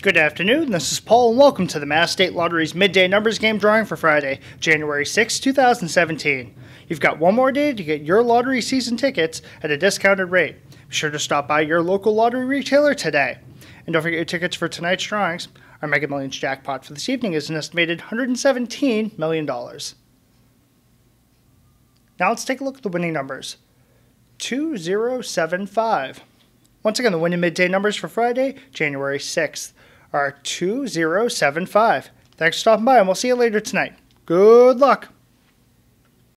Good afternoon, this is Paul, and welcome to the Mass State Lottery's midday numbers game drawing for Friday, January 6, 2017. You've got one more day to get your lottery season tickets at a discounted rate. Be sure to stop by your local lottery retailer today. And don't forget your tickets for tonight's drawings. Our Mega Millions jackpot for this evening is an estimated $117 million. Now let's take a look at the winning numbers 2075. Once again, the winning midday numbers for Friday, January 6th are 2075. Thanks for stopping by, and we'll see you later tonight. Good luck.